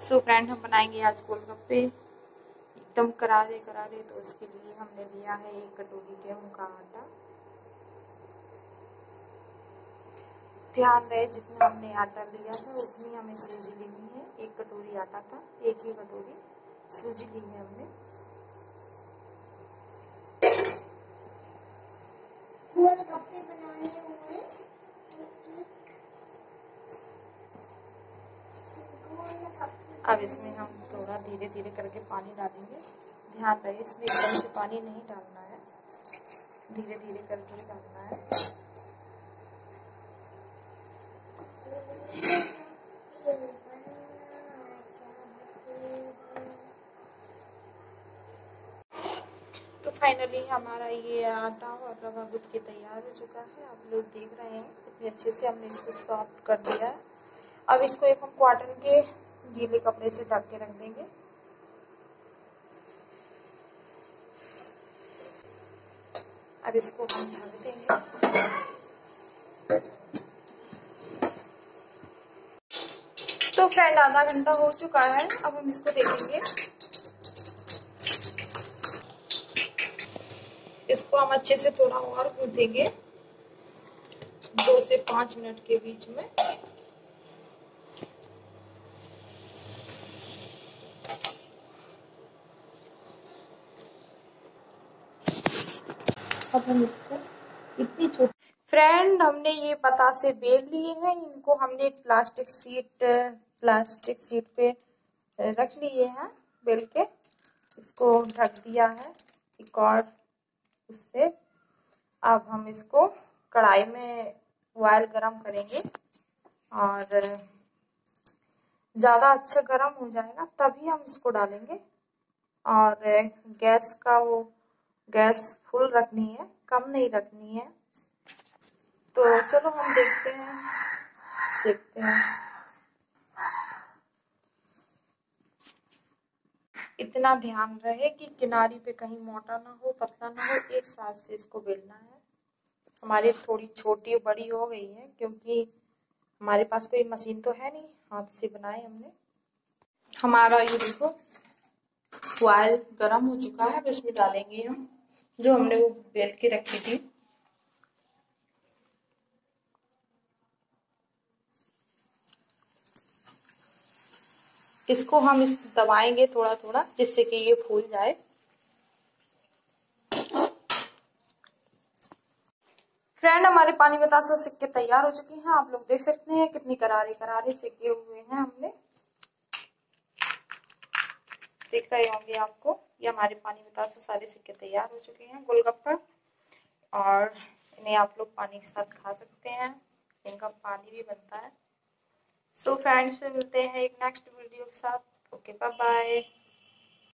So friend हम बनाएँगे आज गोलगप्पे। एकदम करारे करारे तो उसके लिए हमने लिया है एक कटोरी गेहूँ का आटा। ध्यान रहे, जितना हमने आटा लिया था उतनी हमें सूजी लेनी है। एक कटोरी आटा था, एक ही कटोरी सूजी ली है हमने। गोलगप्पे बनाने अब इसमें हम थोड़ा धीरे धीरे करके पानी डालेंगे। ध्यान रहे, इसमें एकदम से पानी नहीं डालना है। धीरे धीरे करके ही डालना है। तो फाइनली हमारा ये आटा और रवा गुद के तैयार हो चुका है। आप लोग देख रहे हैं इतने अच्छे से हमने इसको सॉफ्ट कर दिया है। अब इसको एक हम कॉटन के गीले कपड़े से ढक के रख देंगे। अब इसको हम ढक देंगे। तो फ्रेंड, आधा घंटा हो चुका है, अब हम इसको देखेंगे। इसको हम अच्छे से थोड़ा और गूंथेंगे। दो से पाँच मिनट के बीच में। अब हम इसको इतनी छोटी फ्रेंड हमने ये बतासे बेल लिए हैं। इनको हमने एक प्लास्टिक सीट प्लास्टिक सीट पे रख लिए हैं बेल के। इसको ढक दिया है एक और उससे। अब हम इसको कढ़ाई में ऑयल गरम करेंगे और ज़्यादा अच्छा गरम हो जाएगा तभी हम इसको डालेंगे। और गैस का वो गैस फुल रखनी है, कम नहीं रखनी है। तो चलो हम देखते हैं। सीखते हैं। इतना ध्यान रहे कि किनारी पे कहीं मोटा ना हो, पतला ना हो, एक साथ से इसको बेलना है। हमारी थोड़ी छोटी बड़ी हो गई है, क्योंकि हमारे पास कोई मशीन तो है नहीं, हाथ से बनाए हमने। हमारा ये देखो ऑयल गरम हो चुका है, अब इसमें डालेंगे हम। जो हमने वो बेल के रखी थी। इसको हम इस दबाएँगे थोड़ा थोड़ा जिससे कि ये फूल जाए। फ्रेंड हमारे पानी बतासा सिक्के तैयार हो चुके हैं। आप लोग देख सकते हैं कितनी करारे करारे सिक्के हुए हैं हमने। देख रहे होंगे आपको। ये हमारे पानी बतासा सारे सिक्के तैयार हो चुके हैं गोलगप्पा। और इन्हें आप लोग पानी के साथ खा सकते हैं। इनका पानी भी बनता है। सो फ्रेंड्स मिलते हैं एक नेक्स्ट वीडियो के साथ। Okay bye bye